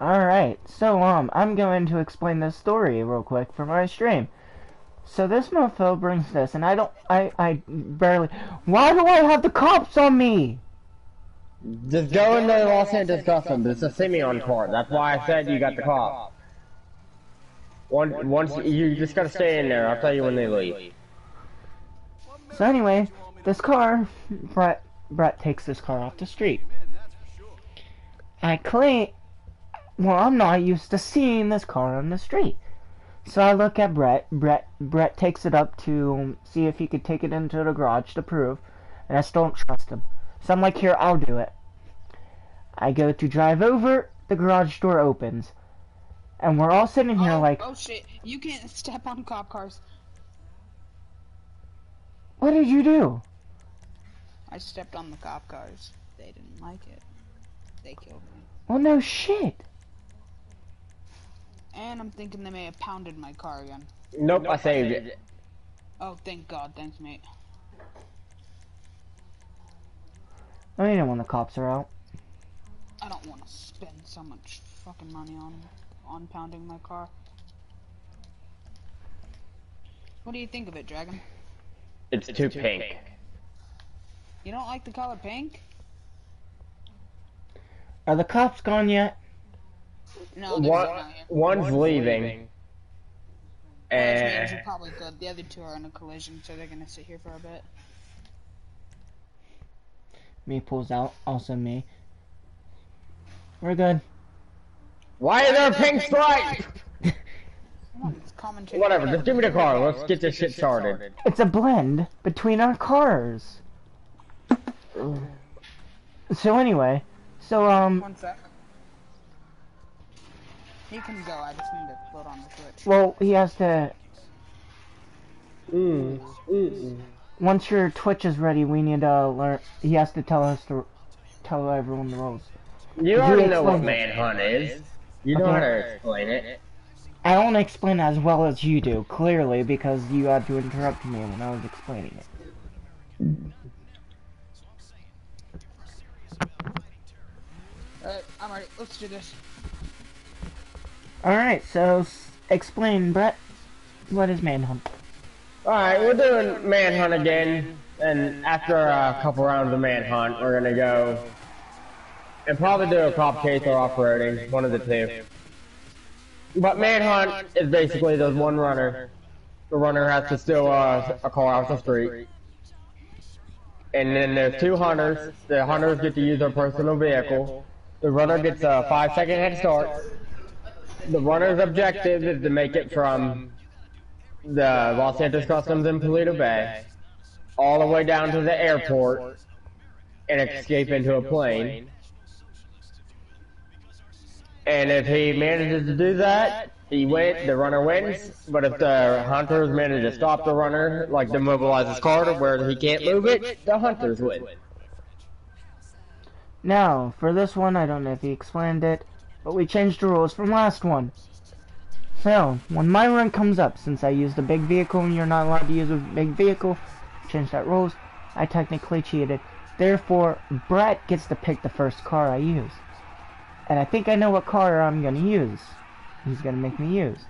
Alright, so um, I'm going to explain this story real quick for my stream. So this mofo brings this, and I don't, I, I barely, why do I have the cops on me? Just go into Los Angeles Customs. It's a Simeon court. That's why I said you got the cop. Once, once you just gotta stay in there. I'll tell you when they leave. So anyway, this car, Brett, Brett takes this car off the street. I claim, well, I'm not used to seeing this car on the street. So I look at Brett. Brett Brett takes it up to see if he could take it into the garage to prove, and I still don't trust him. So I'm like, here, I'll do it. I go to drive over. The garage door opens, and we're all sitting here oh, like, oh shit! You can't step on cop cars. what did you do? I stepped on the cop cars. They didn't like it. They killed me. Well, no shit. And I'm thinking they may have pounded my car again. Nope, I saved it. Oh, thank God. Thanks, mate. I mean, when the cops are out. I don't want to spend so much fucking money on on pounding my car. What do you think of it, Dragon? It's too pink. You don't like the color pink? Are the cops gone yet? No, One, not yet. one's leaving. Well, which And probably good. The other two are in a collision, so they're gonna sit here for a bit. Me pulls out. Also me. We're good. why are there a pink stripe? Come on, it's. Whatever, just give me the car. Let's get this shit started. It's a blend between our cars. So anyway, so um, One sec. He can go. I just need to put on the switch. well, he has to. Mm, mm, Once your Twitch is ready, we need to learn. He has to tell us to tell everyone the rules. You already know what manhunt is. You know how to explain it. I don't explain as well as you do, clearly, because you had to interrupt me when I was explaining it. Alright, I'm ready. Let's do this. All right, so explain, Brett. What is manhunt? Alright, we're doing manhunt again. And after a couple rounds of manhunt, we're gonna go and probably do a cop case or off-roading, one of the two. But manhunt is basically there's one runner. The runner has to steal uh, a car off the street. And then there's two hunters. The hunters get to use their personal vehicle. The runner gets a five second head start. The runner's objective is to make it from the Los Santos Customs in Paleto Bay all the way down to the airport and escape into a plane. And if he manages to do that, he win. The runner wins. But if the hunters manage to stop the runner, like demobilize his car to where he can't move it, the hunters win. Now, for this one, I don't know if he explained it, but we changed the rules from last one. So, when my run comes up, since I used a big vehicle and you're not allowed to use a big vehicle, change that rules, I technically cheated. Therefore, Brett gets to pick the first car I use. And I think I know what car I'm gonna use. He's gonna make me use.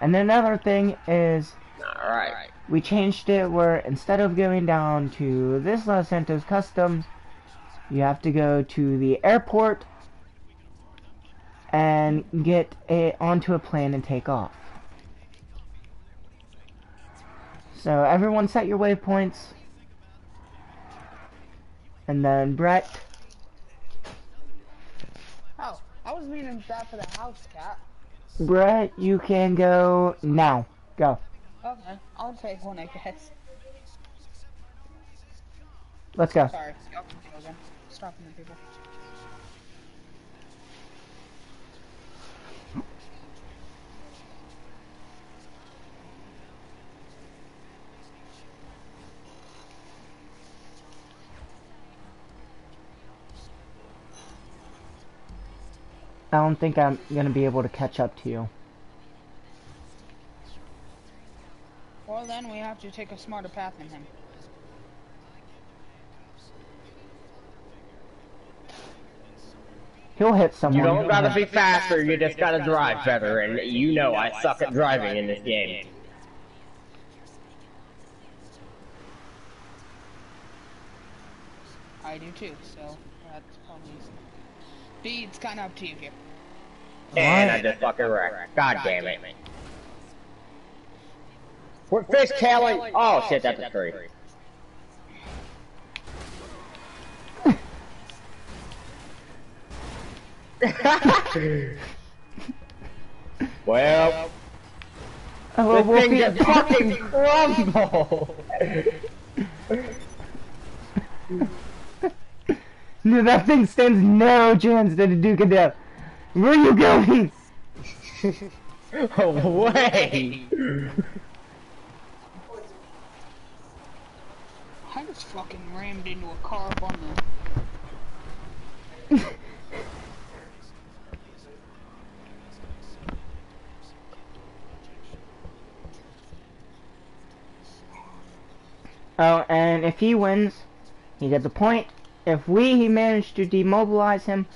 And then another thing is, Alright. we changed it where instead of going down to this Los Santos Customs, you have to go to the airport and get a, onto a plane and take off. So everyone set your waypoints. And then Brett, Oh, I was meaning that for the house cat. Brett, you can go now. Go. Okay, I'll take one, I guess. Let's go. Sorry, y'all can go again. Stopping the people. I don't think I'm gonna be able to catch up to you. Well, then we have to take a smarter path than him. He'll hit someone. You don't gotta be faster, you just gotta drive better, and you know I suck at driving in this game. I do too, so that's probably. B, it's kind of up to you here. And I just fucking wrecked. God damn it. What fish tailing? Oh shit, that's a tree. well, Oh, this we'll thing be- just fucking crumbled. No, that thing stands no chance to Duke O'Death. Where are you going? Oh, Away. I just fucking rammed into a car up on the. Oh, and if he wins, he gets a point. If we manage to demobilize him,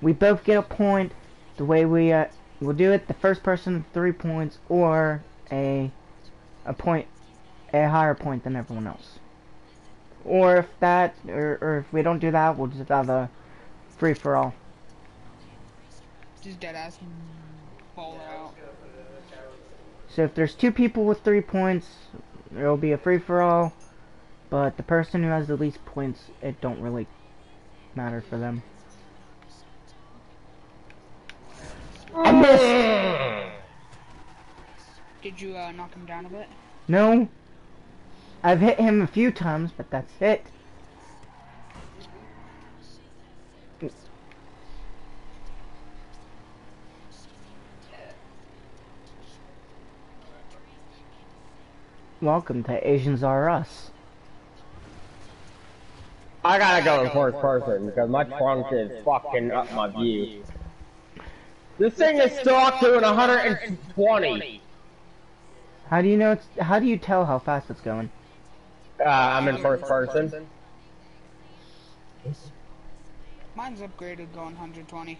we both get a point. The way we uh, will do it, the first person three points or a a point, a higher point than everyone else. Or if that, or, or if we don't do that, we'll just have a free for all. Just dead ass ball out. So if there's two people with three points, it'll be a free for all. But the person who has the least points, it don't really matter for them. I missed. Did you uh, knock him down a bit? No. I've hit him a few times, but that's it. Welcome to Asians Are Us. I gotta go in first person because my trunk is fucking up my view. This thing is stock doing 120. How do you know? It's, how do you tell how fast it's going? Uh, I'm in first person. Mine's upgraded going 120.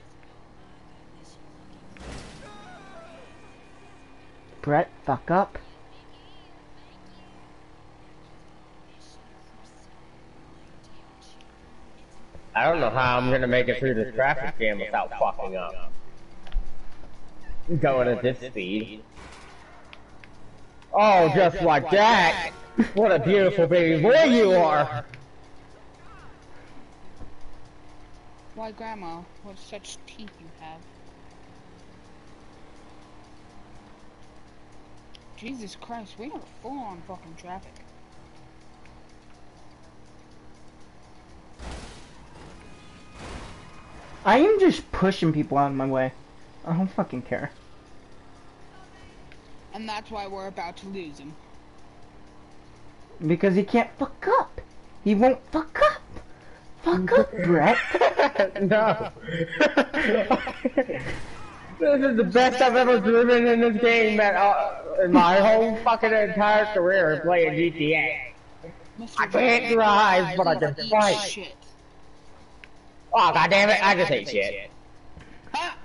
Brett, fuck up. I don't know how I'm gonna make it through this traffic jam without fucking up. Going at this speed. Oh, oh just like that! What a beautiful baby boy you are! Why, Grandma? What such teeth you have? Jesus Christ, we are full on fucking traffic. I am just pushing people out of my way. I don't fucking care. And that's why we're about to lose him. Because he can't fuck up. He won't fuck up. Fuck up, Brett. no. this is the best I've ever driven in this game at, uh, in my whole fucking entire career playing GTA. I can't drive, but I can Eat fight. Shit. Oh god damn it, I just hate shit. Ha!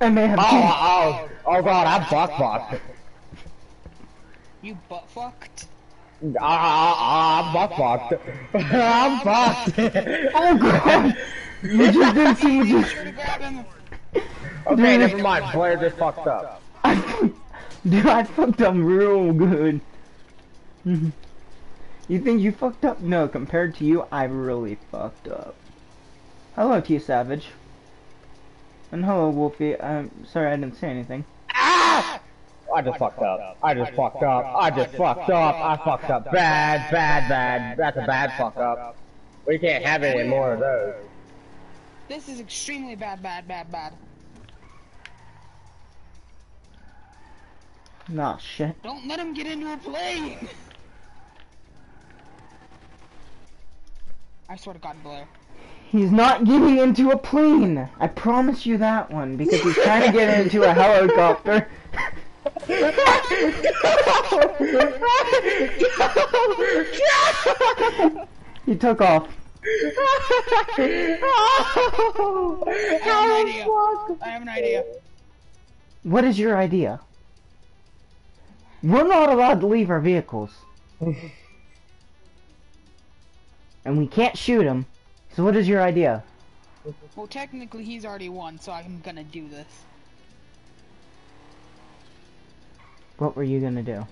I may have Oh, changed. oh, oh god, I'm fuck fucked. You butt fucked. Ah, ah, ah, I'm butt fucked. I'm fucked. Oh god! You just didn't see what you. Sure to grab never mind. Blair just fucked up. Dude, I fucked up real good. you think you fucked up? No, compared to you, I really fucked up. Hello, T Savage. And hello, Wolfie. I'm sorry I didn't say anything. Ah! I just fucked up. I just fucked up. I just fucked up. I fucked up bad, bad, bad. That's a bad fuck up. We can't have any more of those. This is extremely bad, bad, bad, bad. Nah, shit. Don't let him get into a plane. I swear to God, Blair. He's not getting into a plane. I promise you that one because he's trying to get into a helicopter. he took off. oh, I have how an the idea. fuck? I have an idea. What is your idea? We're not allowed to leave our vehicles. and we can't shoot him. So what is your idea? Well, technically he's already won, so I'm gonna do this. What were you gonna do?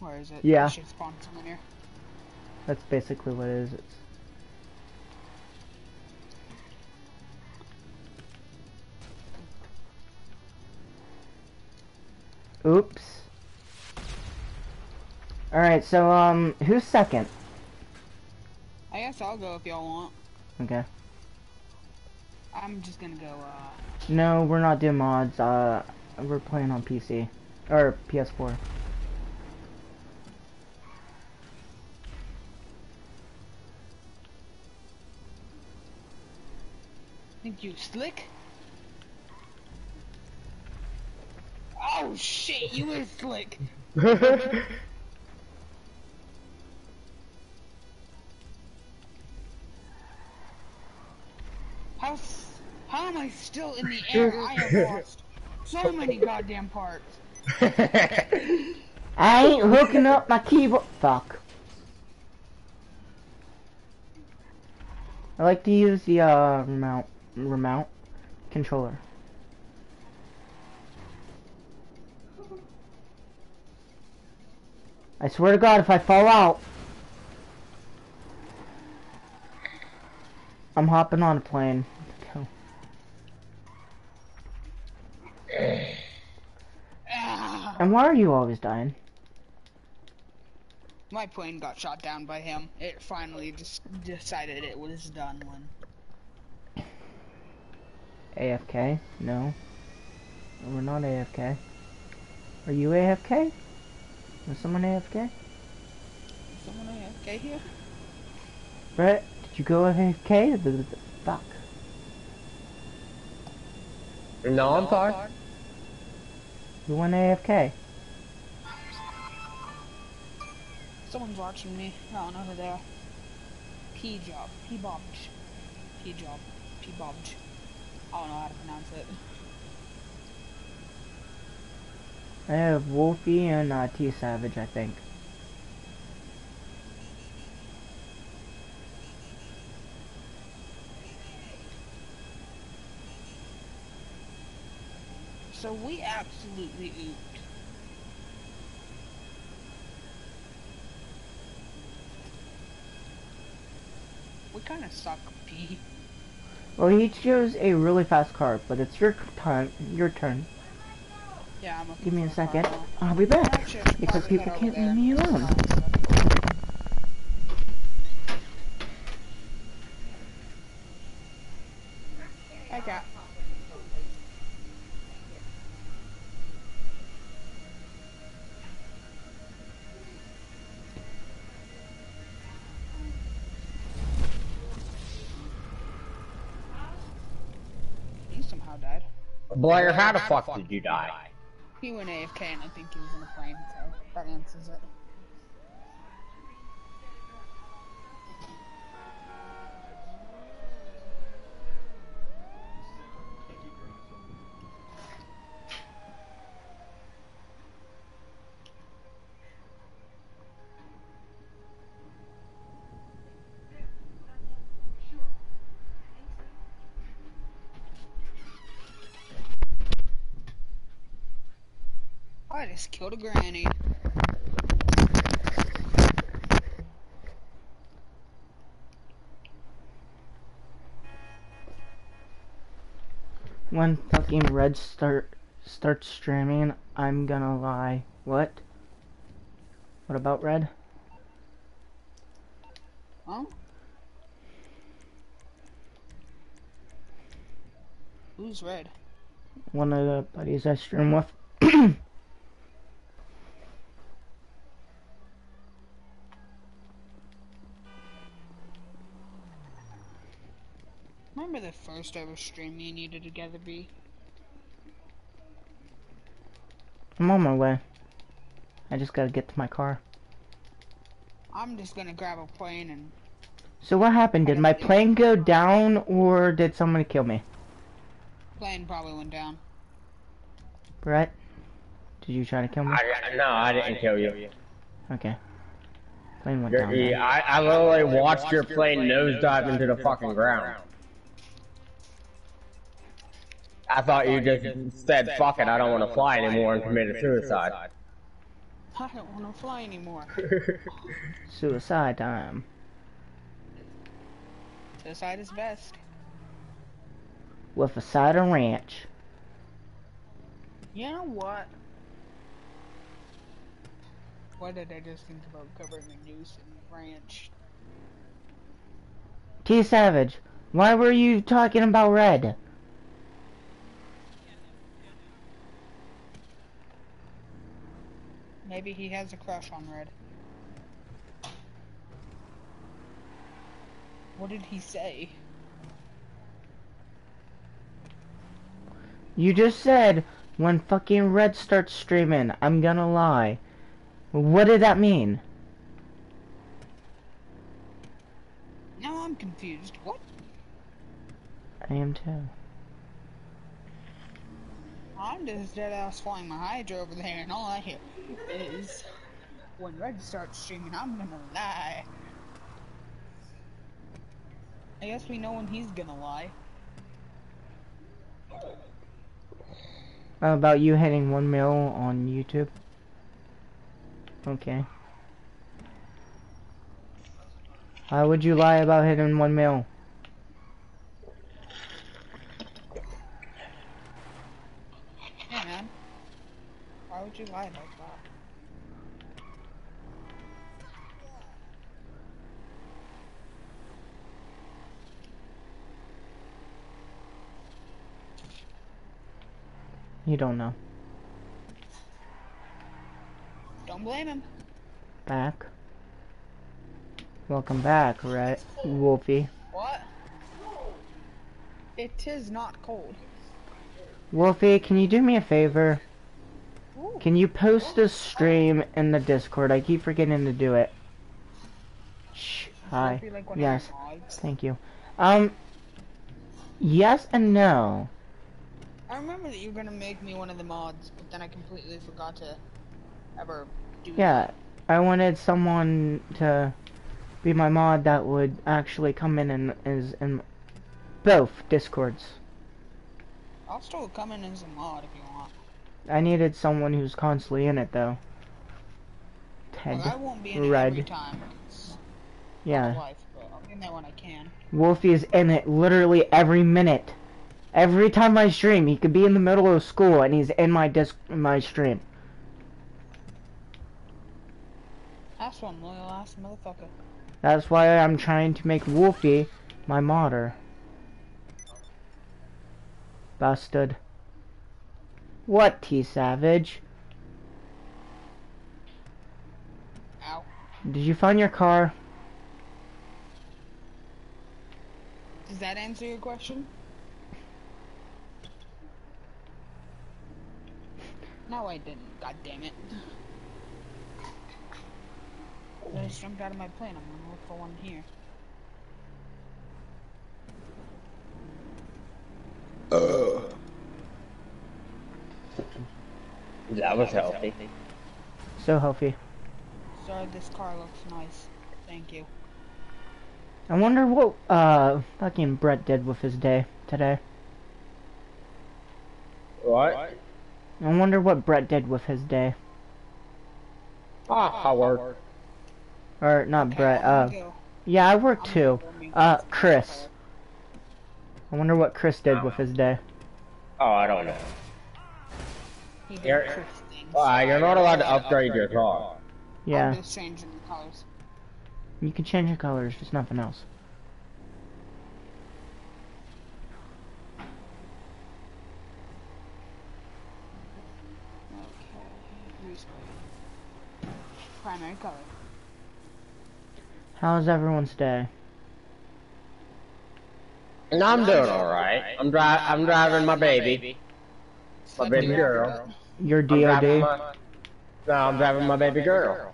Where is it? Yeah. I should spawn someone here. That's basically what it is. It's Oops. Alright, so, um, who's second? I guess I'll go if y'all want. Okay. I'm just gonna go, uh... No, we're not doing mods. Uh, we're playing on PC. Or PS4. Think you slick? Oh shit, you is slick. How how am I still in the air? I have lost so many goddamn parts. I ain't hooking up my keyboard. Fuck. I like to use the uh remote remote controller. I swear to God, if I fall out, I'm hopping on a plane. Ah. And why are you always dying? my plane got shot down by him. It finally just decided it was done when. AFK? No. We're not AFK. Are you AFK? Was someone AFK? Someone AFK here? Brett, did you go AFK? Fuck. no, I'm fine. You went AFK. Someone's watching me. I don't know who they are. P job. P bobbed. P job. P bobbed. I don't know how to pronounce it. I have Wolfie and uh, T Savage, I think. So we absolutely ooped. We kind of suck, P. Well, he chose a really fast car, but it's your turn. Your turn. Yeah, Give me a second. I'll be back. Actually, I should Because people can't leave me alone. Blair, how the fuck did you die? He went AFK and I think he was in a plane, so that answers it. Just killed a granny. When fucking Red start starts streaming, I'm gonna lie. What? What about Red? Huh? Who's red? One of the buddies I stream with. Remember the first ever stream me and you did together, B? I'm on my way. I just gotta get to my car. I'm just gonna grab a plane and So what happened? Did my plane go down or did someone kill me? plane probably went down. Brett? Did you try to kill me? I, no, I didn't kill you. Okay. Plane went You're- down. you- then. I, I literally watched your plane nosedive into the fucking ground. I thought you just said, fuck it, I don't want to fly anymore and committed suicide. I don't wanna fly anymore. Suicide time. Suicide is best. With a side of ranch. You know what? What did I just think about covering the noose and ranch? T Savage, why were you talking about red? Maybe he has a crush on Red. What did he say? You just said when fucking red starts streaming, I'm gonna lie. What did that mean? Now I'm confused. What? I am too. I'm just dead ass flying my Hydra over there, and all I hear is when Red starts streaming, I'm gonna lie. I guess we know when he's gonna lie. How about you hitting one mil on YouTube? Okay. Why would you lie about hitting one mil? Yeah, man. Would you lie like that? You don't know. Don't blame him. Back. Welcome back, right, Wolfie? What? It is not cold. Wolfie, can you do me a favor? Ooh. Can you post a stream in the Discord? I keep forgetting to do it. Shh. Hi. Like Yes. Thank you. Um. Yes and no. I remember that you were gonna make me one of the mods, but then I completely forgot to ever do Yeah, I wanted someone to be my mod that would actually come in and is in both Discords. I'll still come in as a mod if you want. I needed someone who's constantly in it though. Ted. Like, I won't be in it Red. every time. It's Yeah. life, but I'll be in there when I can. Wolfie is in it literally every minute. Every time I stream, he could be in the middle of school and he's in my disc my stream. That's one loyal ass motherfucker. That's why I'm trying to make Wolfie my modder. Busted. What, T Savage? Ow. Did you find your car? Does that answer your question? No, I didn't. God damn it. I just jumped out of my plane. I'm gonna look for one here. That was healthy. So healthy. Sorry, this car looks nice. Thank you. I wonder what uh fucking Brett did with his day today. What? I wonder what Brett did with his day. Ah, I work. Or not Okay, Brett, uh yeah, I work too. gonna go make Uh Chris. I wonder what Chris did with his day. Oh, I don't know. He You're- Chris. Uh, you're not allowed to upgrade your car. Yeah. I'm just changing the colors. You can change the colors, just nothing else. Okay. Primary color. How's everyone's day? And I'm doing alright. I'm dri- I'm driving my baby. My baby girl. After Your I'm driving DOD? my- No, I'm driving my baby girl.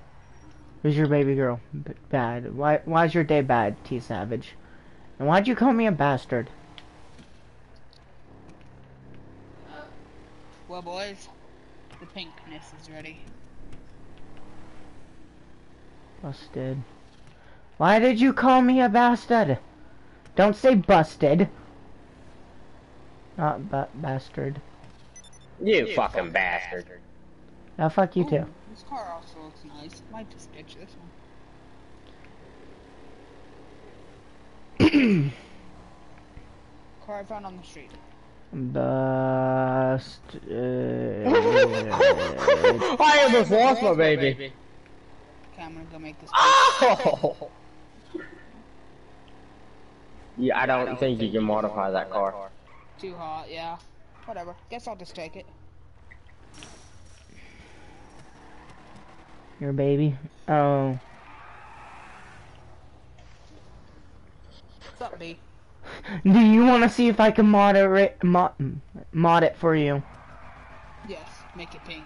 Who's your baby girl? B- bad. Why? Why's your day bad, T Savage? And why'd you call me a bastard? Uh, well, boys, the pinkness is ready. Busted. Why did you call me a bastard? Don't say busted. Not ba- bastard. You fucking bastard. Now oh, fuck you oh, too. This car also looks nice. Might just ditch this one. Car I found on the street. Bust. I almost lost my baby. Okay, I'm gonna go make this. Oh! Yeah, I don't think you can modify that car. Too hot, yeah. Whatever. Guess I'll just take it. Your baby. Oh. What's up, B? Do you want to see if I can moderate mod mod it for you? Yes, make it pink.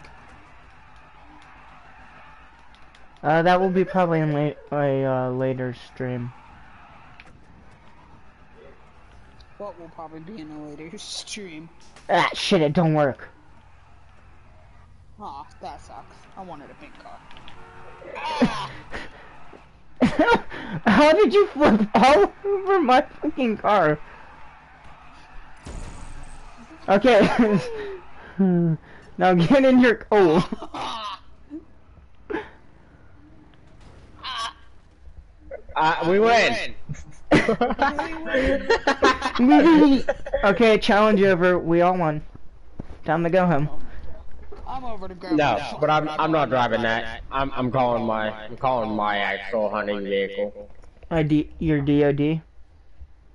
Uh, that will be probably in late a uh, later stream. What will probably be in a later stream. Ah, shit! It don't work. Aw, that sucks. I wanted a pink car. How did you flip all over my fucking car? Okay. now get in your oh. Uh, we win. okay, challenge over. We all won. Time to go home. I'm over to grab No, my but I'm I'm not driving that. I'm I'm calling my I'm calling my actual hunting vehicle. ID, your DOD.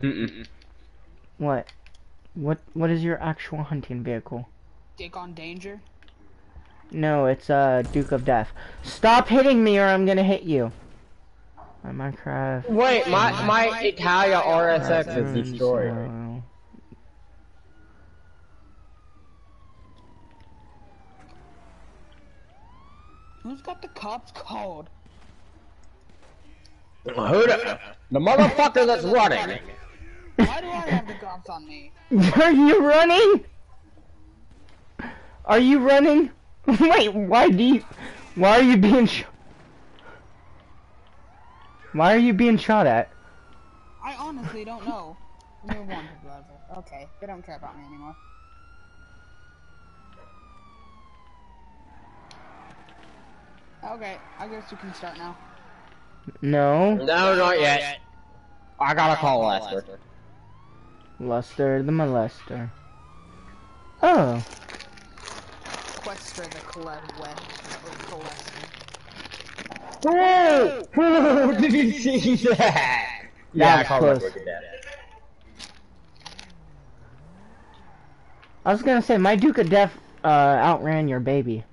Mm-mm. What? What? What is your actual hunting vehicle? Dick on danger. No, it's uh Duke O'Death. Stop hitting me, or I'm gonna hit you. My Minecraft. Wait, my my Italia RSX is destroyed. Who's got the cops called? Who the, the motherfucker that's running? Why do I have the cops on me? Are you running? Are you running? Wait, why do you? Why are you being sh- Why are you being shot at? I honestly don't know. You're wanted driver. Okay, they don't care about me anymore. Okay, I guess you can start now. No, No, not yet. I gotta call Lester. Luster the molester. Oh, Quester the Colette Whoa! Whoa! Did you see that? Yeah, I was called close. Wicked Death. I was gonna say my Duke O'Death uh, outran your baby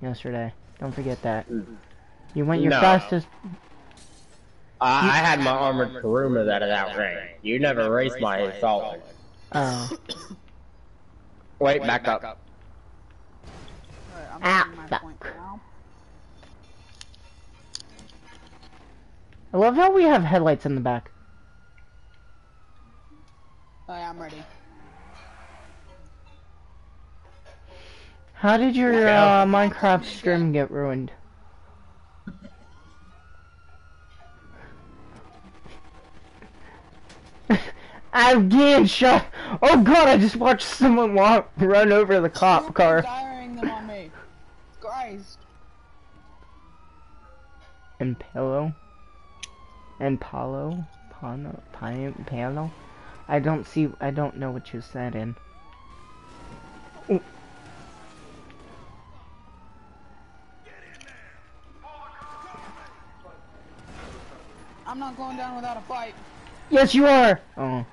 yesterday. Don't forget that. You went your No. fastest. I, I had my armored Kuruma that is outran. You never raced my assault. Oh, Wait, back up. Alright, I'm I love how we have headlights in the back. Alright, I'm ready. How did your uh, Minecraft stream get ruined? I'm getting shot. Oh god, I just watched someone walk, run over the cop Stop car. firing them on me. Christ. And Pillow. And Paulo. Pano. Pino. Palo. I don't see. I don't know what you said in. Ooh. I'm not going down without a fight. Yes, you are. Oh.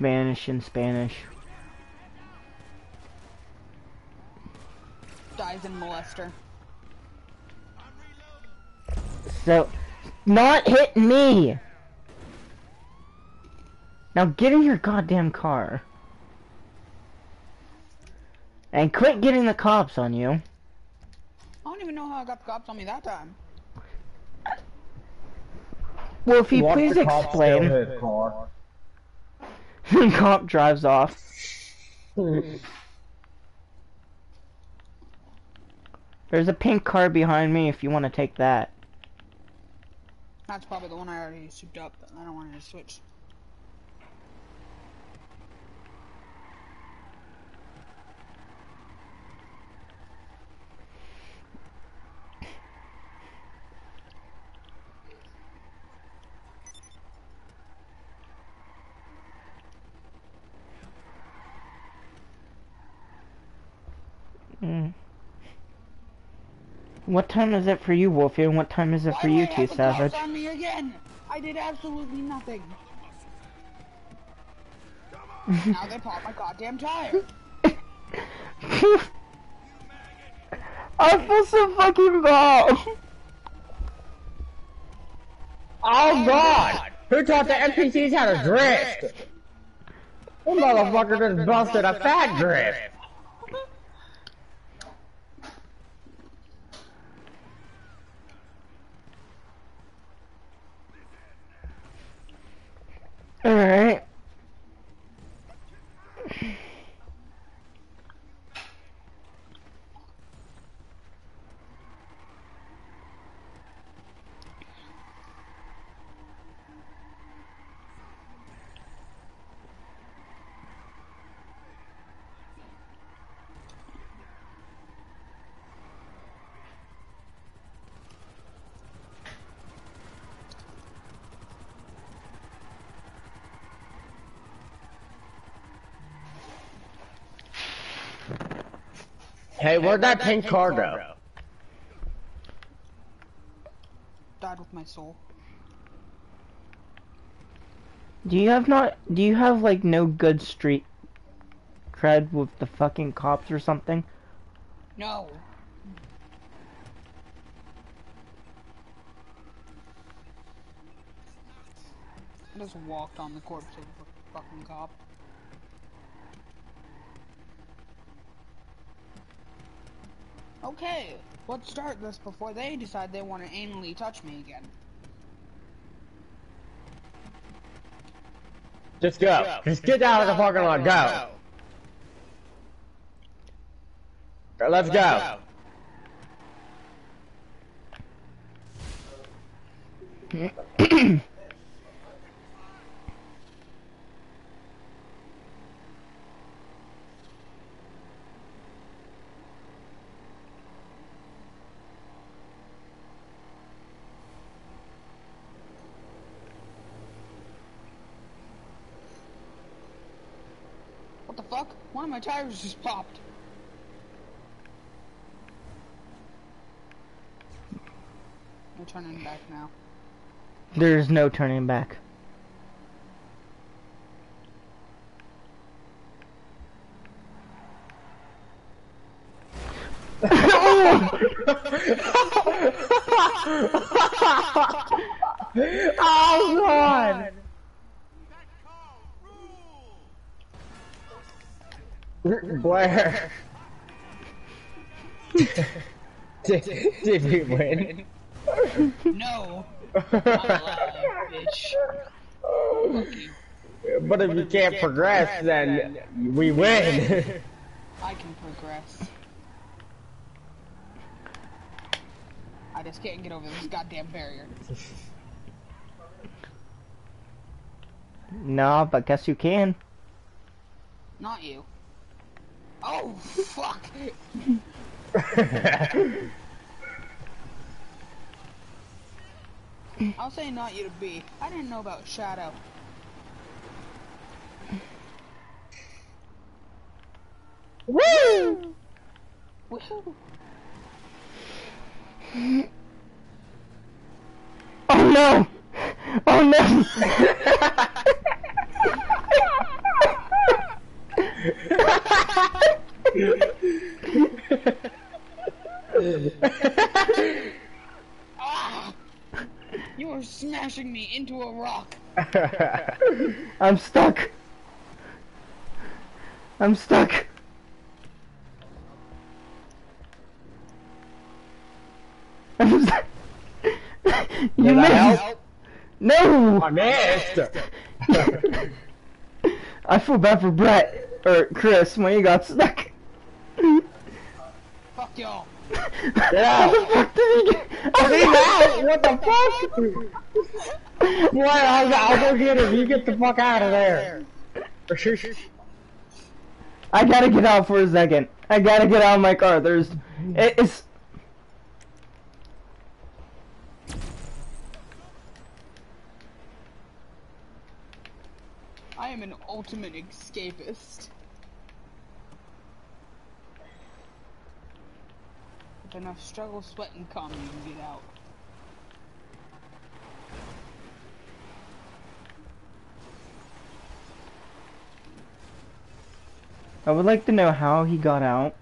Spanish and Spanish. Dies in molester. So, not hit me! Now get in your goddamn car. And quit getting the cops on you. I don't even know how I got the cops on me that time. Well, if you Watch please the cop steal explain. cop drives off. There's a pink car behind me if you want to take that. That's probably the one I already souped up. I don't want to switch. Mm. What time is it for you, Wolfie, and what time is it for Why you, do I T have the cops Savage? on me again? I did absolutely nothing. now they pop my goddamn tire. I feel so fucking bad. Oh, oh god! Who taught the NPCs how to drift? That motherfucker just busted a fat drift. Alright. Hey, where'd that pink car go? Died with my soul. Do you have not, do you have like no good street cred with the fucking cops or something? No. I just walked on the corpse of a fucking cop. Okay, let's start this before they decide they want to anally touch me again. Just go. Just get out of the parking lot. Go. Let's go. What the fuck? One of my tires just popped. No turning back now. There's no turning back. oh god! Blair. did, did we win? No! I'm bitch. But if you can't progress, then we win. I can progress. I just can't get over this goddamn barrier. No, but guess you can. Not you. Oh, fuck! I'll say not you to be. I didn't know about Shadow. Woo! Woohoo! Oh no! Oh no! Ah! You are smashing me into a rock. I'm stuck. I'm stuck. I'm stuck. you Did I missed. help? No. I missed. I feel bad for Brett or Chris when he got stuck. Fuck y'all. Get How the out. fuck did he get? He's out. What the fuck? Boy, I'll, I'll go get him. You get the fuck out of there. I gotta get out for a second. I gotta get out of my car. There's, it, it's. I am an ultimate escapist. With enough struggle, sweat, and cum, you can get out. I would like to know how he got out.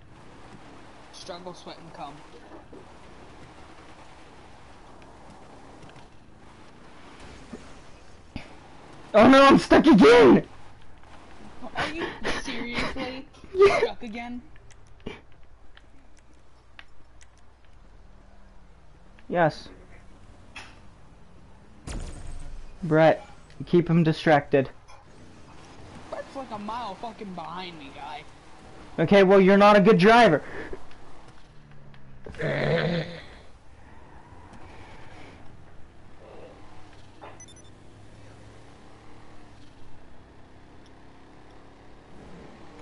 Struggle, sweat, and cum. Oh no, I'm stuck again. Are you seriously Yeah. stuck again? Yes. Brett, keep him distracted. That's like a mile fucking behind me, guy. Okay, well you're not a good driver.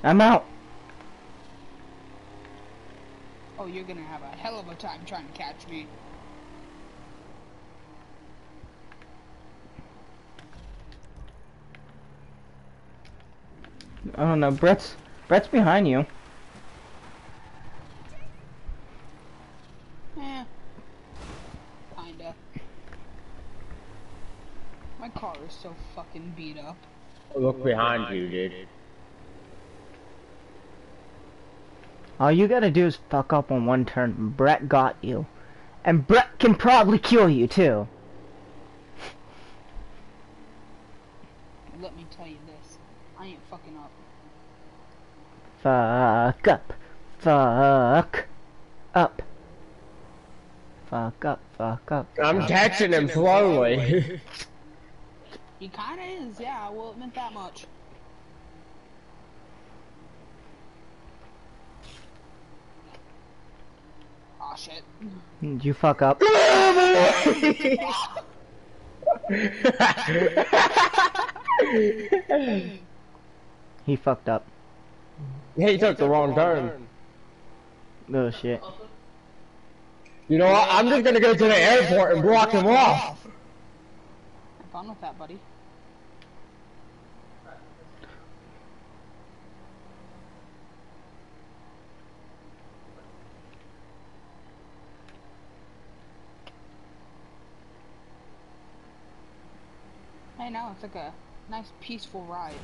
I'm out. Oh, you're gonna have a hell of a time trying to catch me. Oh no, Brett's Brett's behind you. Eh. Kinda. My car is so fucking beat up. Look behind you, dude. All you gotta do is fuck up on one turn. Brett got you. And Brett can probably kill you too. Let me tell you this. I ain't fucking up. Fuck up. Fuck up. Fuck up, fuck up. I'm catching him slowly. He kinda is, yeah, I will admit that much. Shit. You fuck up? He fucked up. he took the wrong turn. Oh shit. You know what? I'm just gonna go to the airport and block him off. Have fun with that, buddy. Hey, now it's like a nice peaceful ride.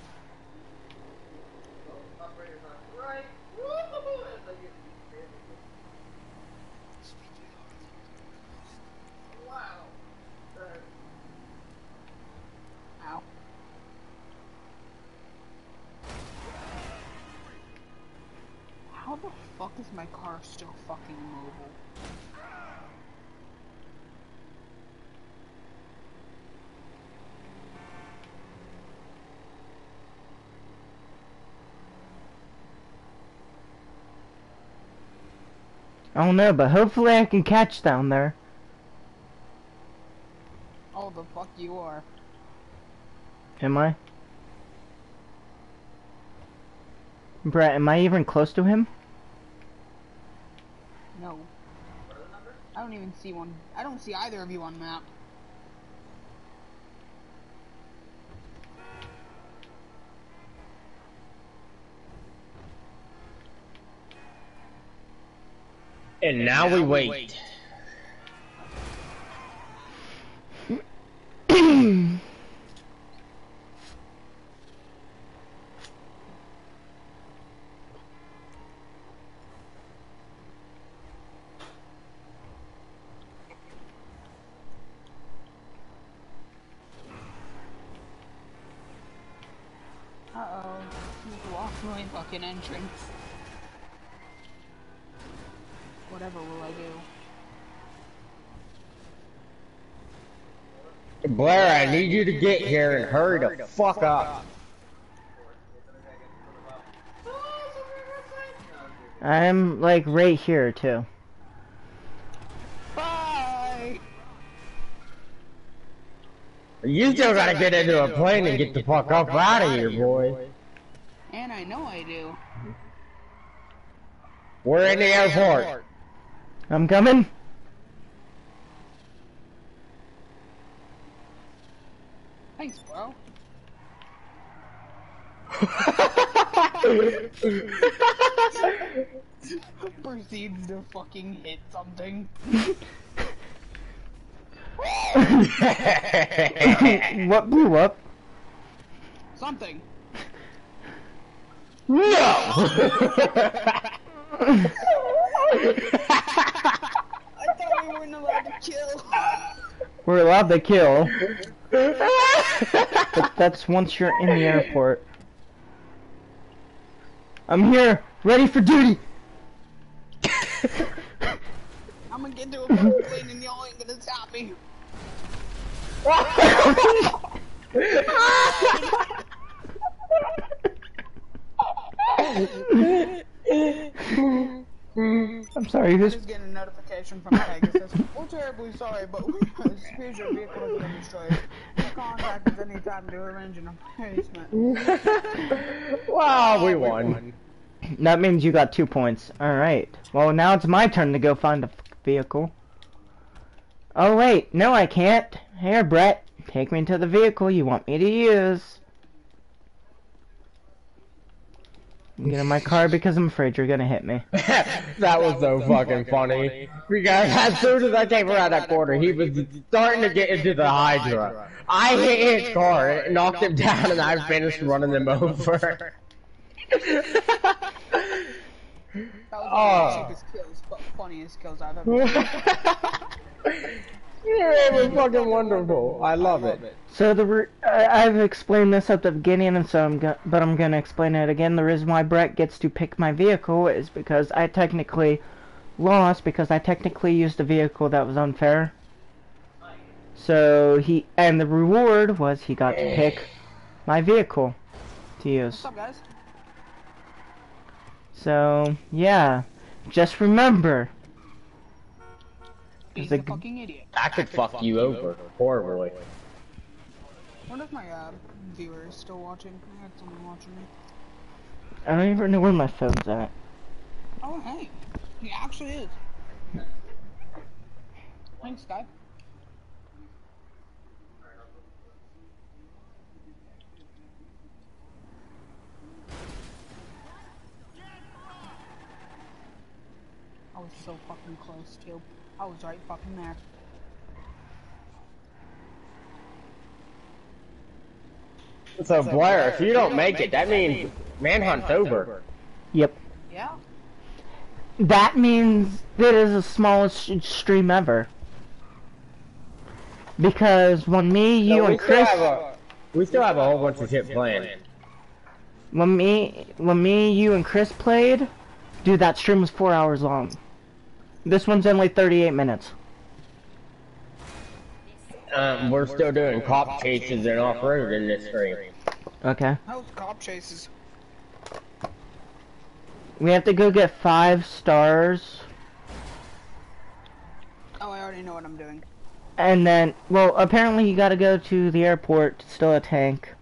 Wow. Ow. How the fuck is my car still fucking mobile? I don't know, but hopefully I can catch down there. Oh, the fuck you are. Am I? Brett, am I even close to him? No. I don't even see one. I don't see either of you on map. And now, now we, we wait. wait. Uh-oh. Walk my fucking entrance. Whatever will I do? Blair, I need you to get here and hurry the fuck up. I'm like right here too. Bye! You still gotta get into a plane and get the fuck up out of here, boy. And I know I do. We're in the airport. I'm coming. Thanks, bro. Proceeds to fucking hit something. what blew up? Something. no! I thought we weren't allowed to kill. We're allowed to kill, but that's once you're in the airport. I'm here, ready for duty. I'm gonna get to a plane and y'all ain't gonna stop me. Mm-hmm. I'm sorry, who's Just getting a notification from Pegasus. We're terribly sorry, but we appears your vehicle has been destroyed. Contact us anytime to arrange an replacement. wow, we won. That means you got two points. Alright. Well, now it's my turn to go find a f- vehicle. Oh, wait. No, I can't. Here, Brett. Take me to the vehicle you want me to use. Get in my car because I'm afraid you're gonna hit me. that was so fucking funny. Because as soon as I came around that corner, he was starting to get into the Hydra. I hit his car, it knocked him down, and I finished running him over. That was one of the cheapest kills, but funniest kills I've ever seen. Yeah, it was fucking wonderful. I love it. So the re- I- I've explained this at the beginning, and so I'm go- but I'm gonna explain it again. The reason why Brett gets to pick my vehicle is because I technically lost because I technically used a vehicle that was unfair. So he and the reward was he got to pick my vehicle to use. What's up, guys? So yeah, just remember. He's a a g- fucking idiot. I could fuck you over horribly. Wonder if my uh, viewer is still watching. I had someone watching me. I don't even know where my phone's at. Oh, hey. He actually is. Thanks, guy. I was so fucking close, too. I was right fucking there. So Blair, if you don't make it, that means manhunt's over. Yep. Yeah? That means it is the smallest stream ever. Because when me, you, So we and Chris, a- we still have a whole bunch of shit playing. when me, when me, you, and Chris played, dude, that stream was four hours long. This one's only 38 minutes. Um, we're still doing cop chases and off-road in this stream. Okay. That cop chases. We have to go get five stars, Oh, I already know what I'm doing. and then, well, apparently you gotta go to the airport to steal a tank.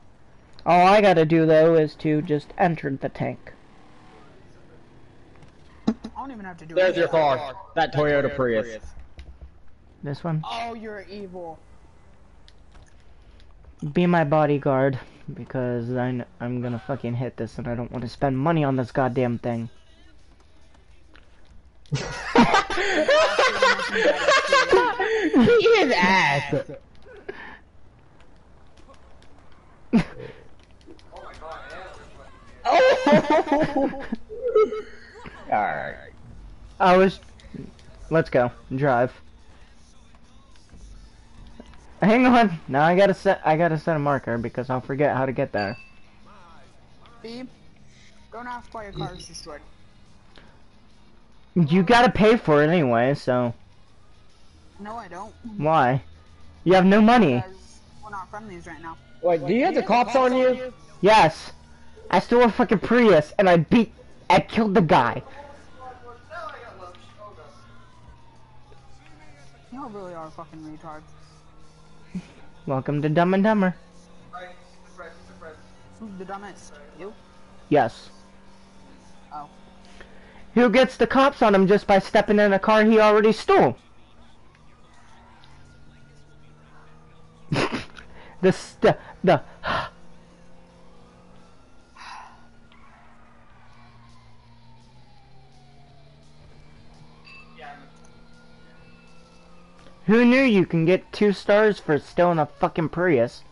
All I gotta do though is to just enter the tank. I don't even have to do There's your car. That Toyota Prius. This one. Oh, you're evil. Be my bodyguard, because I kn- I'm gonna fucking hit this and I don't want to spend money on this goddamn thing. he is ass. Oh. Alright. I was. Let's go. Drive. Hang on. Now I gotta set. I gotta set a marker because I'll forget how to get there. B. Don't ask why your car is destroyed. You gotta pay for it anyway, so No, I don't. why? You have no money. Because we're not friendlies right now. Wait, do you have the cops on you? Yes. I stole a fucking Prius and I beat, I killed the guy. You really are fucking retards. Welcome to Dumb and Dumber. Who's the dumbest? You? Yes. Oh. Who gets the cops on him just by stepping in a car he already stole? the st the Who knew you can get two stars for stealing a fucking Prius?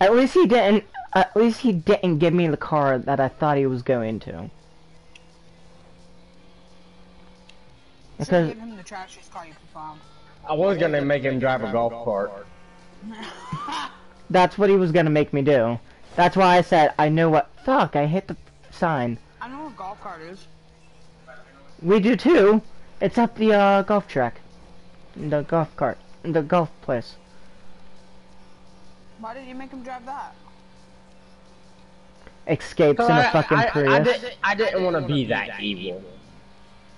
At least he didn't. At least he didn't give me the car that I thought he was going to. Should Because give him the trashiest car you can find. I was gonna make him drive a golf cart. that's what he was gonna make me do. That's why I said I know what. Fuck! I hit the sign. I know what a golf cart is. We do too. It's at the uh, golf track, the golf cart, the golf place. Why did you make him drive that? Escapes in a I, fucking I, Prius. I, didn't, I didn't want to be that evil.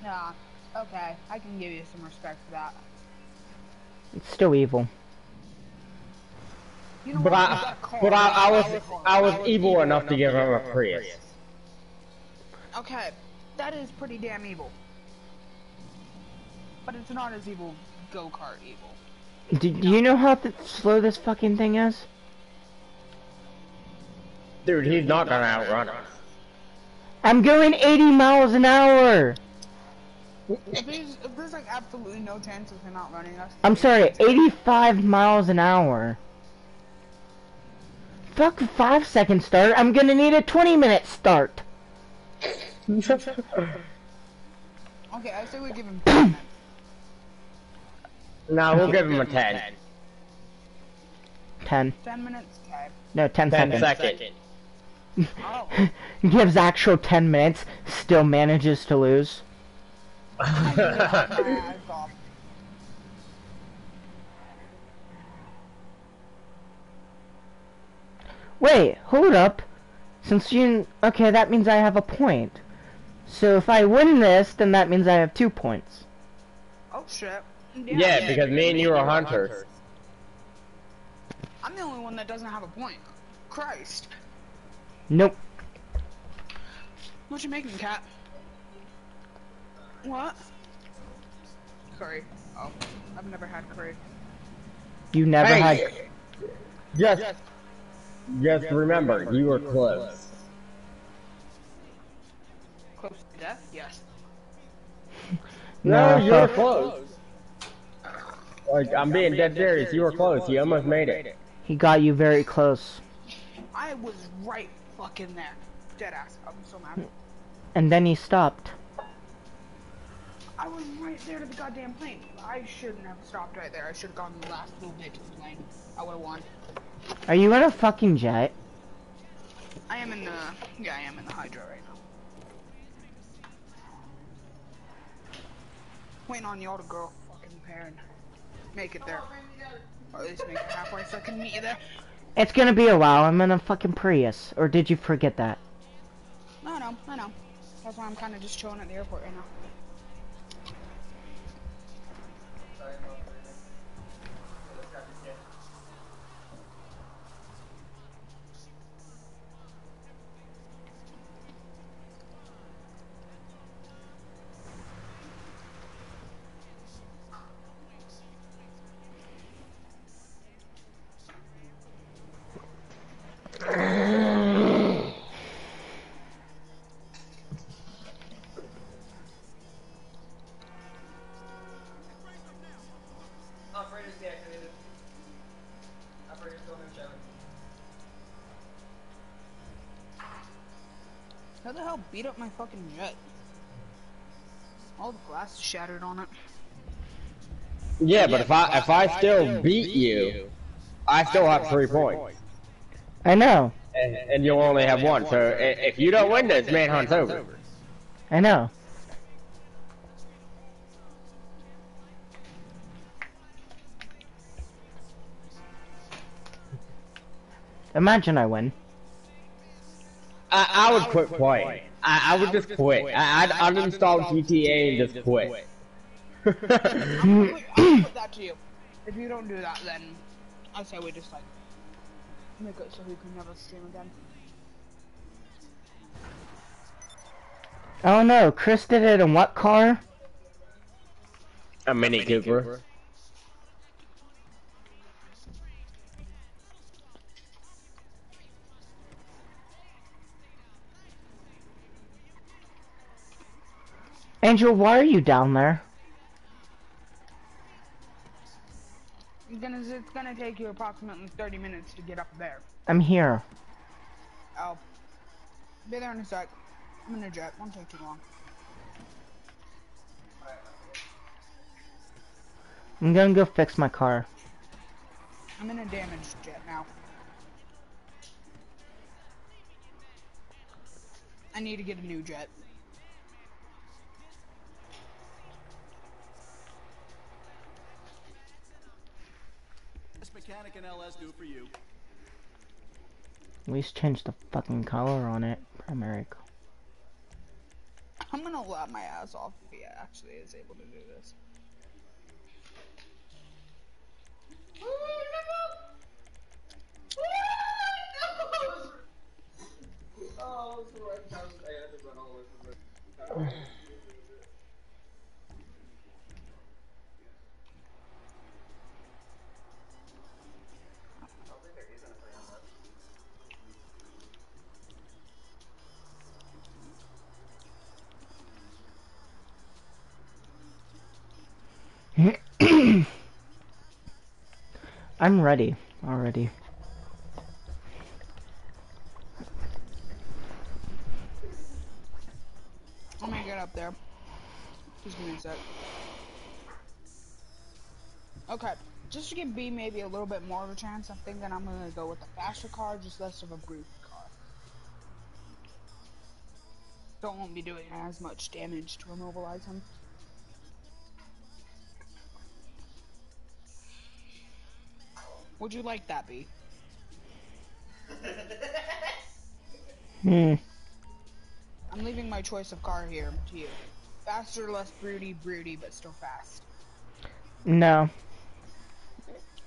Yeah. Okay, I can give you some respect for that. It's still evil. You know But what? I, car. but I, I was, I was evil enough to give him a Prius. Okay, that is pretty damn evil. But it's not as evil go-kart evil. Do, do you know how th slow this fucking thing is? Dude, he's not gonna outrun us. I'm going 80 miles an hour. If there's, if there's like absolutely no chance of him outrunning us, I'm sorry, 85 miles an hour. Fuck a 5 second start, I'm gonna need a 20 minute start. Okay, I say we give him 10 minutes. No, we'll give him a 10. 10. 10 minutes? Okay. No, 10, 10 seconds. seconds. Oh. Gives actual 10 minutes, still manages to lose. my eyes off. Wait, hold up. Since you... Okay, that means I have a point. So if I win this, then that means I have two points. Oh shit. Yeah, yeah, yeah because me and you are hunters. I'm the only one that doesn't have a point. Christ. Nope. What you making, cat? What? Curry. Oh, I've never had curry. You never had... Hey, just, just remember, you were close. Close to death? Yes. No, No, you were fuck. close. Like, I'm being dead serious. You were close. You almost made it. He got you very close. I was right fucking there. Dead ass. I'm so mad. And then he stopped. I was right there to the goddamn plane. I shouldn't have stopped right there. I should have gone the last little bit to the plane. I would have won. Are you in a fucking jet? I am in the. Yeah, I am in the Hydra right now. Waiting on y'all to fucking pair and make it there. Or at least make it halfway so I can meet you there. It's gonna be a while, I'm in a fucking Prius. Or did you forget that? No, I know, I know. That's why I'm kind of just chilling at the airport right now. Beat up my fucking jet? All the glass is shattered on it. Yeah, but if I if I still beat you, I still have three points, I know. and, and you'll only have one. So if you don't win this, manhunt's over. I know. Imagine I win. I, I would quit playing. I, I would just quit. I, I'd uninstall GTA and just quit. I'm gonna put, I'll put that to you. If you don't do that, then I say we just like make it so we can never stream again. Oh no, Chris did it in what car? A Mini Cooper. Angel, why are you down there? It's gonna it's gonna take you approximately 30 minutes to get up there. I'm here. I'll be there in a sec. I'm in a jet. Won't take too long. I'm gonna go fix my car. I'm in a damaged jet now. I need to get a new jet. This mechanic and LS do for you. At least change the fucking color on it. Primary. co- I'm gonna laugh my ass off if he actually is able to do this. Oh, I'm ready already. I'm gonna get up there. Just give me a sec. Okay, just to give B maybe a little bit more of a chance, I'm thinking I'm gonna go with the faster car, just less of a brute car. Don't want me doing as much damage to immobilize him. Would you like that, be? Hmm. I'm leaving my choice of car here to you. Faster, less broody, broody, but still fast. No.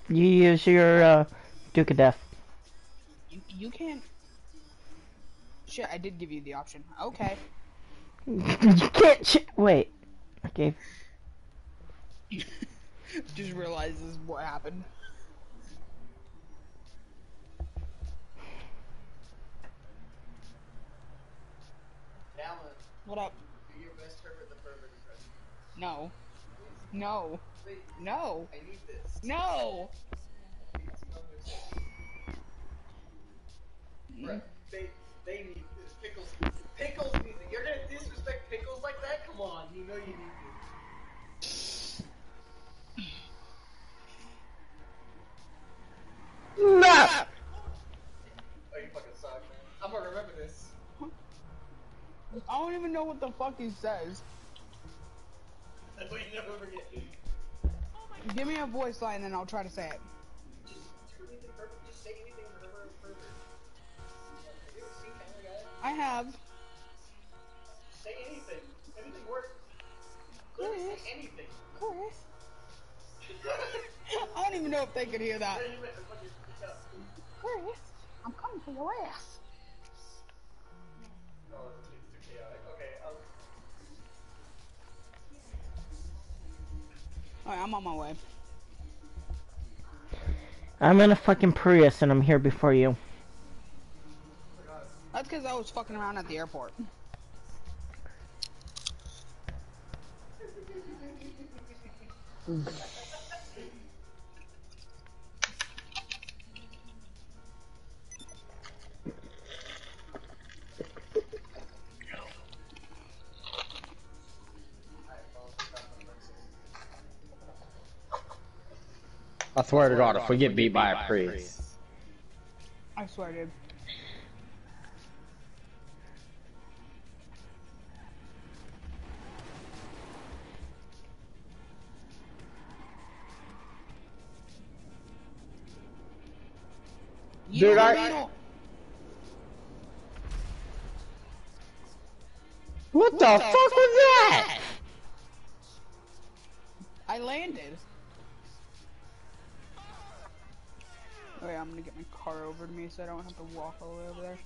You use your uh, Duke O'Death. You, you can't. Shit, I did give you the option. Okay. you can't. Ch- Wait. Okay. Just realizes what happened. Alan, What up? do your best Herbert the Pervert impression. No. No. Wait, No. I need this. No. Bruh, they, they need this. Pickles, Pickles needs it. You're gonna disrespect Pickles like that? Come on, you know you need this. No! Oh, you fucking suck, man. I'm gonna remember this. I don't even know what the fuck he says. I know you never forget. Give me a voice line and I'll try to say it. Just, do anything perfect. Just say anything with Herbert the Pervert. Have you ever seen Family Guy? I have. Say anything. Anything works. Chris. say anything. Chris. I don't even know if they could hear that. Then you went and fucking speak up. Chris, I'm coming for your ass. Alright, I'm on my way. I'm in a fucking Prius and I'm here before you. That's because I was fucking around at the airport. I swear to God, if we get beat by a priest. I swear, dude. Dude, I- Beetle. What the fuck was that? I landed. Oh yeah, I'm gonna get my car over to me so I don't have to walk all the way over there.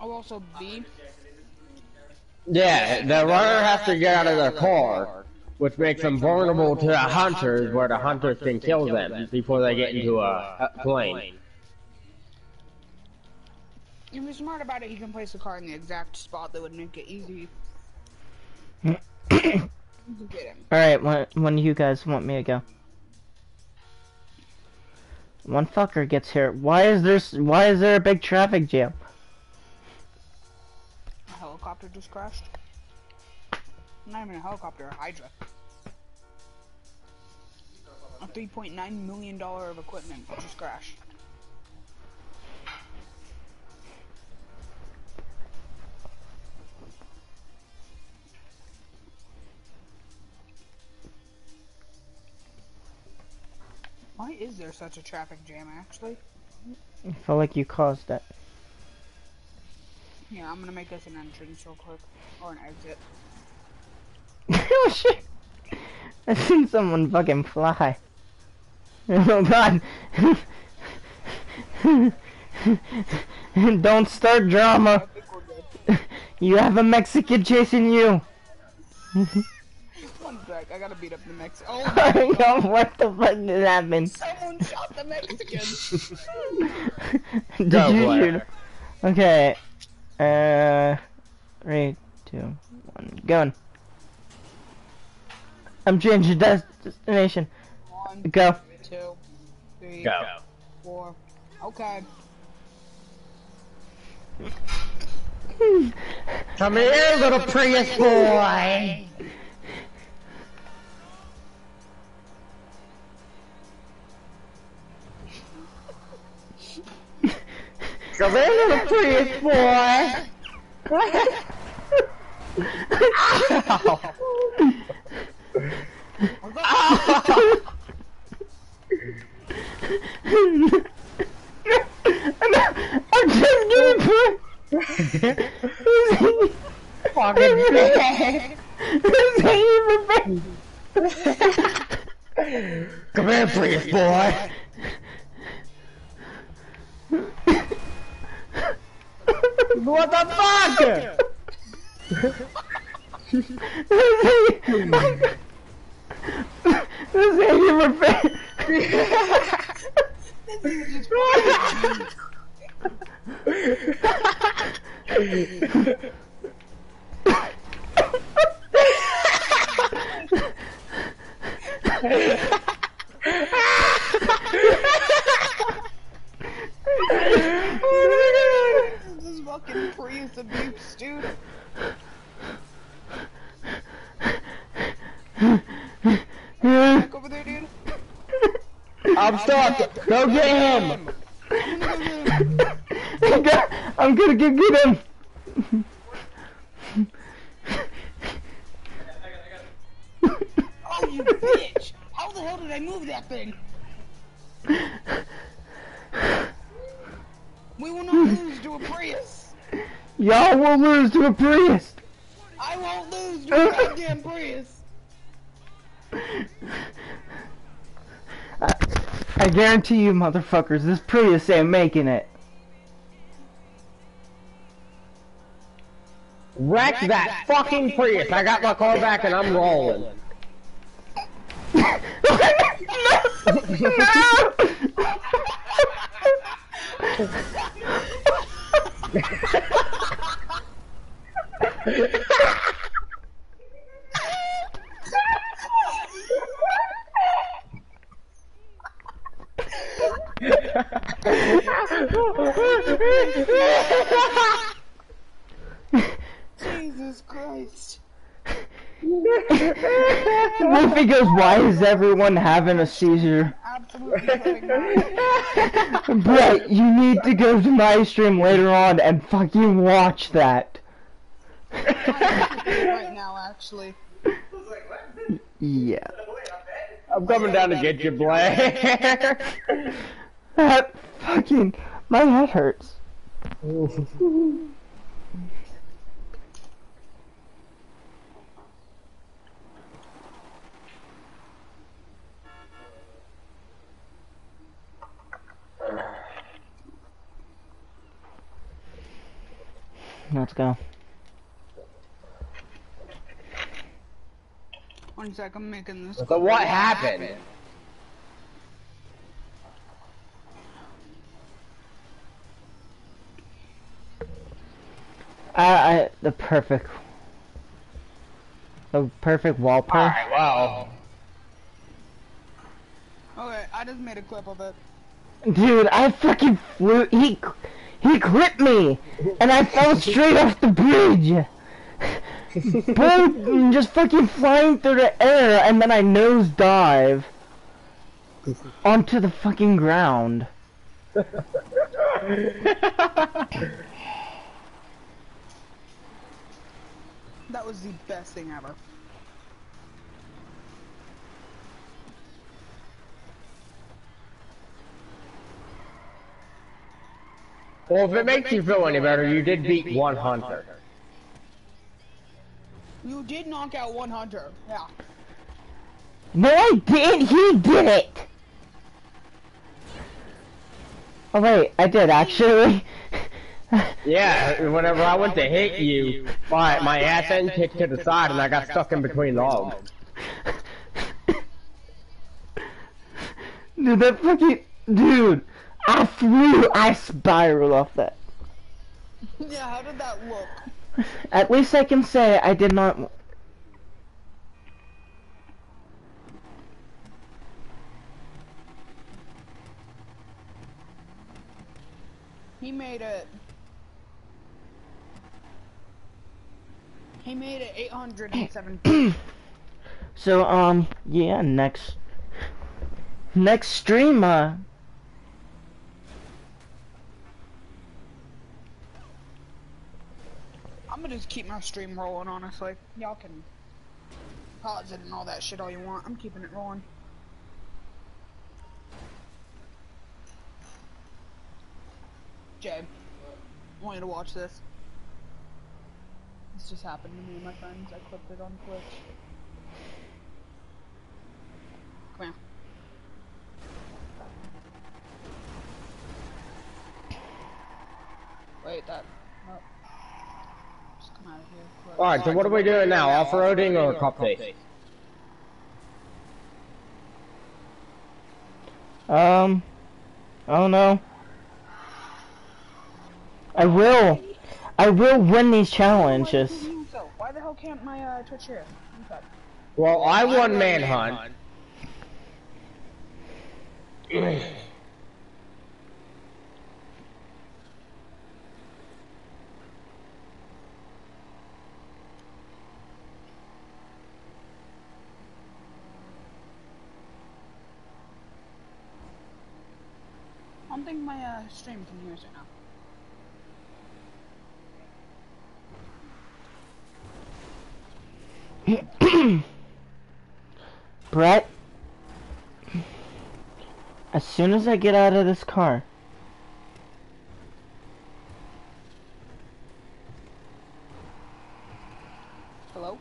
Also be. Yeah, the runner has to get out of their car, which makes them vulnerable to the hunters, where the hunters can kill them before they get into a, a plane. If you're smart about it, you can place the car in the exact spot that would make it easy. All to get him. right, when when do you guys want me to go? One fucker gets here. Why is there why is there a big traffic jam? Helicopter just crashed. Not even a helicopter, a Hydra. A $3.9 million of equipment just crashed. Why is there such a traffic jam, actually? I feel like you caused it. Yeah, I'm gonna make us an entrance real quick. Or an exit. oh shit! I seen someone fucking fly. Oh god! Don't start drama. think we're good. You have a Mexican chasing you. One sec, I gotta beat up the Mexican. Oh my Yo, what the fuck did happen? Someone shot the Mexican! Did Go, you shoot? him? Okay. Uh, three, two, one, going. I'm changing destination. One, Go. two, three, Go. four. Okay. Come here, little Prius boy! Come here, little Prius boy! I'm just getting put. Fucking Come here, Prius boy! You, motherfuckers, this Prius ain't making it. Wreck that fucking Prius! I got my car back and I'm rolling. Jesus Christ. Wolfie goes, why is everyone having a seizure? Absolutely. Brett, you need to go to my stream later on and fucking watch that. right now, actually. I was like, what? Yeah. I'm coming down to get you, Blair. That fucking, my head hurts. Let's go. One sec, I'm making this. so what happened? I, I, the perfect, the perfect wallpaper. Alright, well. Okay, I just made a clip of it. Dude, I fucking flew. He he clipped me, and I fell straight off the bridge. Boom! Just fucking flying through the air, and then I nose dive onto the fucking ground. That was the best thing ever. Well, if it makes you feel any better, you did beat one hunter. You did knock out one hunter. Yeah. No, I didn't. He did it. Oh wait, I did actually. Yeah, whenever I went to hit you, my my ass end kicked to the side and I got stuck in between the logs. Dude, that fucking dude. I flew. I spiraled off that. Yeah, how did that look? At least I can say I did not. He made it. He made it 807. So um yeah next next stream uh I'm gonna just keep my stream rolling, honestly. Y'all can pause it and all that shit all you want. I'm keeping it rolling. Jay, I want you to watch this. This just happened to me and my friends. I clipped it on Twitch. Come here. Wait, that. No. Just come out of here. quick. Alright, so what are we doing now? Off-roading or cupcake? um I don't know. I will. I will win these challenges. Why, so? Why the hell can't my uh, Twitch share? Okay. Well, I won Manhunt. I don't think my uh, stream can hear us right now. Brett, as soon as I get out of this car, Hello?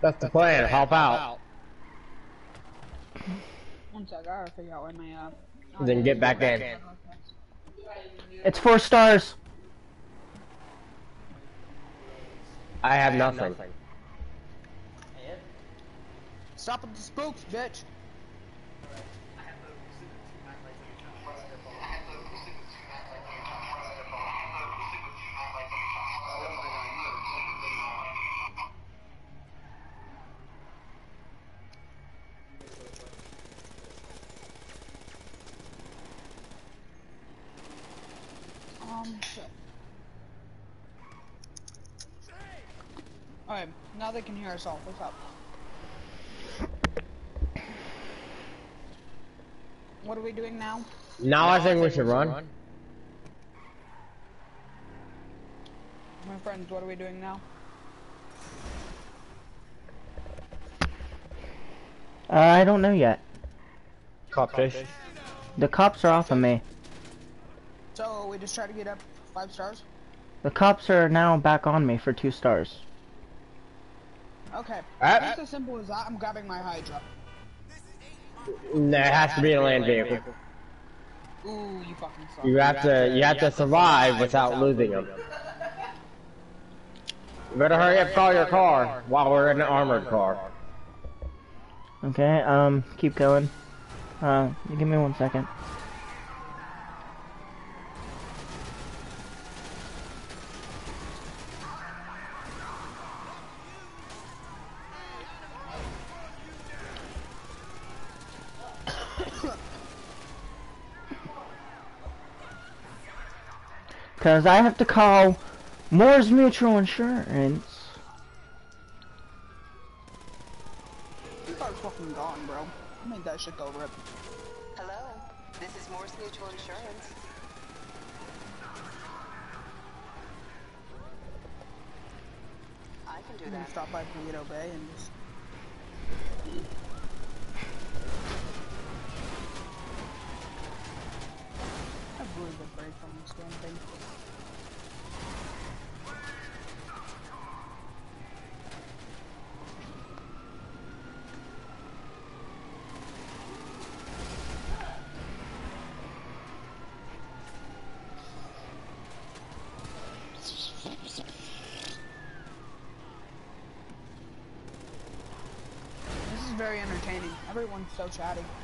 That's the plan, help out. One sec, I gotta figure out where my uh. Then get back in. it's four stars. I have nothing. Stop with the spooks, bitch. Um, shit. Alright, now they can hear us all. What's up? What are we doing now? Now I think we should run. My friends, what are we doing now? Uh, I don't know yet. Cop chase. The cops are off of me. So, we just try to get up five stars? The cops are now back on me for two stars. Okay. Ah. Just as simple as that, I'm grabbing my Hydra. There has to be a land vehicle. Ooh, you fucking suck. You have to, you have to survive without losing them. You better hurry up, call your car while we're in an armored car. Okay, um, keep going. Uh, give me one second. Cause I have to call Mors Mutual Insurance. You car's fucking gone, bro. I made that shit go rip. Hello, this is Mors Mutual Insurance. I can do that. stop by Paleto Bay and just... I have a really break from this damn thing. This is very entertaining. Everyone's so chatty.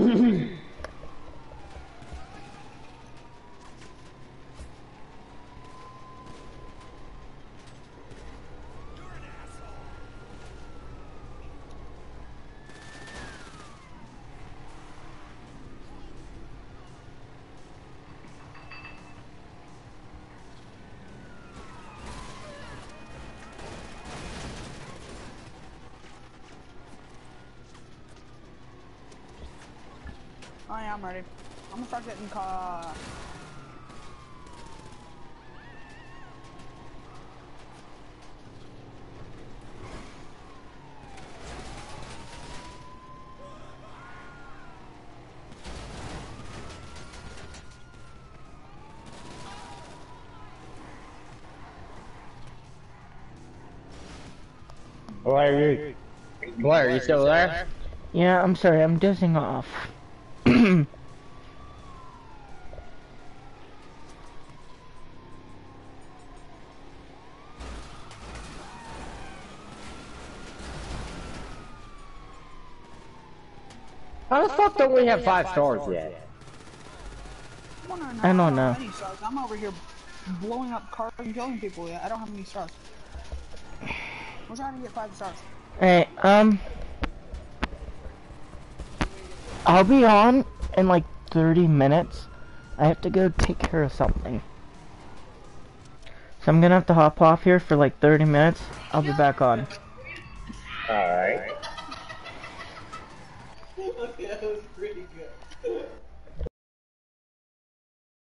Oh yeah, I'm ready. I'm gonna start getting caught. Blair, you, Blair, you still there? Yeah, I'm sorry, I'm dozing off. The don't have five stars yet? I'm I don't know. have any stars. I'm over here blowing up cars and killing people yet. I don't have any stars. We're trying to get five stars. Hey, um, I'll be on in like 30 minutes. I have to go take care of something. So I'm gonna have to hop off here for like 30 minutes. I'll be back on. okay, that was pretty good.